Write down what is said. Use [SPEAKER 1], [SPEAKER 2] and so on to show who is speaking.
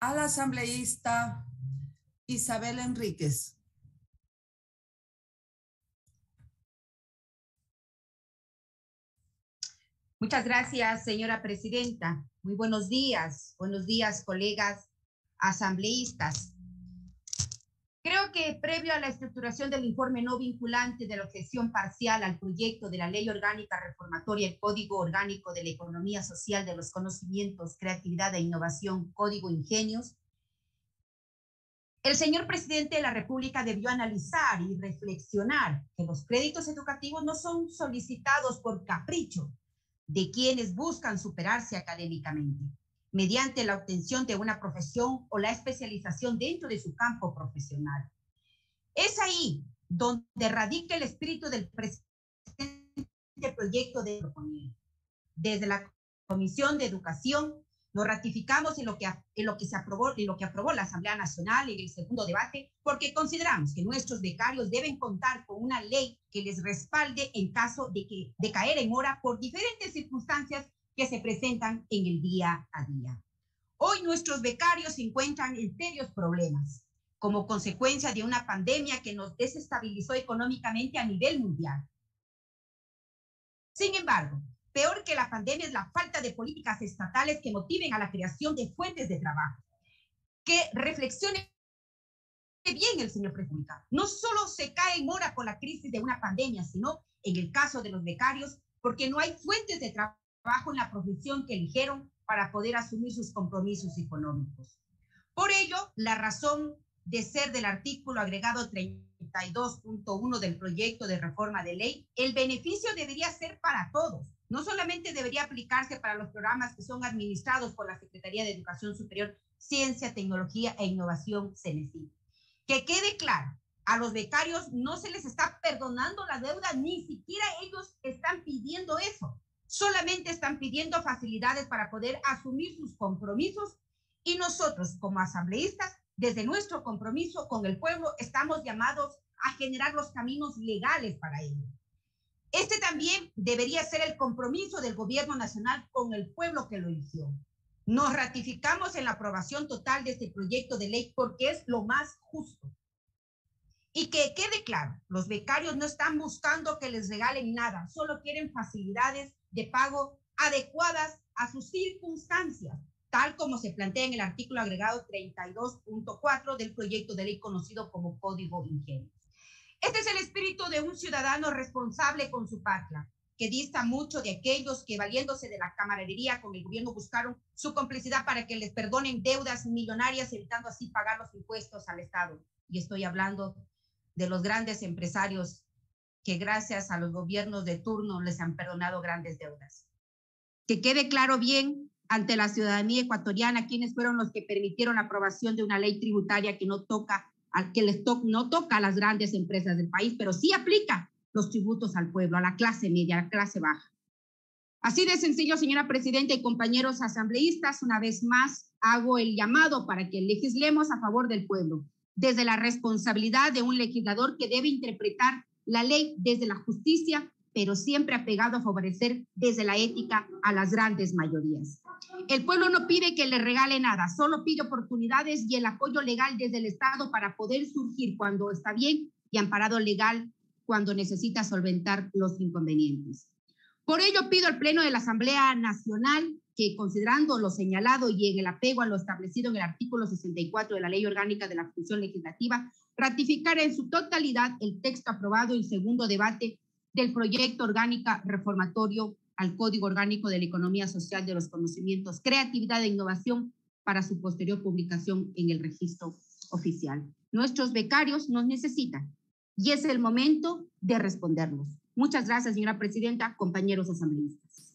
[SPEAKER 1] a la asambleísta Isabel Enríquez.
[SPEAKER 2] Muchas gracias, señora presidenta. Muy buenos días. Buenos días, colegas asambleístas. Que previo a la estructuración del informe no vinculante de la objeción parcial al proyecto de la Ley Orgánica Reformatoria, el Código Orgánico de la Economía Social de los Conocimientos, Creatividad e Innovación, Código Ingenios, el señor presidente de la República debió analizar y reflexionar que los créditos educativos no son solicitados por capricho de quienes buscan superarse académicamente mediante la obtención de una profesión o la especialización dentro de su campo profesional. Ahí donde radica el espíritu del presente proyecto de. Desde la Comisión de Educación nos ratificamos en lo que, en lo que se aprobó, en lo que aprobó la Asamblea Nacional en el segundo debate, porque consideramos que nuestros becarios deben contar con una ley que les respalde en caso de, que, de caer en hora por diferentes circunstancias que se presentan en el día a día. Hoy nuestros becarios se encuentran en serios problemas como consecuencia de una pandemia que nos desestabilizó económicamente a nivel mundial. Sin embargo, peor que la pandemia es la falta de políticas estatales que motiven a la creación de fuentes de trabajo. Que reflexione bien el señor presidente. No solo se cae en mora por la crisis de una pandemia, sino en el caso de los becarios, porque no hay fuentes de trabajo en la profesión que eligieron para poder asumir sus compromisos económicos. Por ello, la razón de ser del artículo agregado 32.1 del proyecto de reforma de ley, el beneficio debería ser para todos. No solamente debería aplicarse para los programas que son administrados por la Secretaría de Educación Superior, Ciencia, Tecnología e Innovación, CENESI. Que quede claro, a los becarios no se les está perdonando la deuda, ni siquiera ellos están pidiendo eso solamente están pidiendo facilidades para poder asumir sus compromisos y nosotros como asambleístas, desde nuestro compromiso con el pueblo, estamos llamados a generar los caminos legales para ello. Este también debería ser el compromiso del gobierno nacional con el pueblo que lo eligió. Nos ratificamos en la aprobación total de este proyecto de ley porque es lo más justo. Y que quede claro, los becarios no están buscando que les regalen nada, solo quieren facilidades de pago adecuadas a sus circunstancias, tal como se plantea en el artículo agregado 32.4 del proyecto de ley conocido como Código Ingenio. Este es el espíritu de un ciudadano responsable con su patria, que dista mucho de aquellos que valiéndose de la camaradería con el gobierno buscaron su complicidad para que les perdonen deudas millonarias, evitando así pagar los impuestos al Estado. Y estoy hablando de los grandes empresarios que gracias a los gobiernos de turno les han perdonado grandes deudas. Que quede claro bien ante la ciudadanía ecuatoriana quiénes fueron los que permitieron la aprobación de una ley tributaria que no toca que les no toca a las grandes empresas del país, pero sí aplica los tributos al pueblo, a la clase media, a la clase baja. Así de sencillo, señora presidenta y compañeros asambleístas, una vez más hago el llamado para que legislemos a favor del pueblo, desde la responsabilidad de un legislador que debe interpretar la ley desde la justicia, pero siempre apegado a favorecer desde la ética a las grandes mayorías. El pueblo no pide que le regale nada, solo pide oportunidades y el apoyo legal desde el Estado para poder surgir cuando está bien y amparado legal cuando necesita solventar los inconvenientes. Por ello pido al Pleno de la Asamblea Nacional que, considerando lo señalado y en el apego a lo establecido en el artículo 64 de la Ley Orgánica de la Función Legislativa, ratificar en su totalidad el texto aprobado en segundo debate del proyecto orgánica reformatorio al Código Orgánico de la Economía Social de los Conocimientos, Creatividad e Innovación para su posterior publicación en el registro oficial. Nuestros becarios nos necesitan y es el momento de responderlos. Muchas gracias, señora presidenta, compañeros asambleístas.